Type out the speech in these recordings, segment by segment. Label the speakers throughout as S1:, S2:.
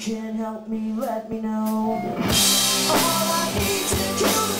S1: can help me, let me know. All I need to do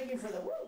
S1: waiting
S2: for the woo.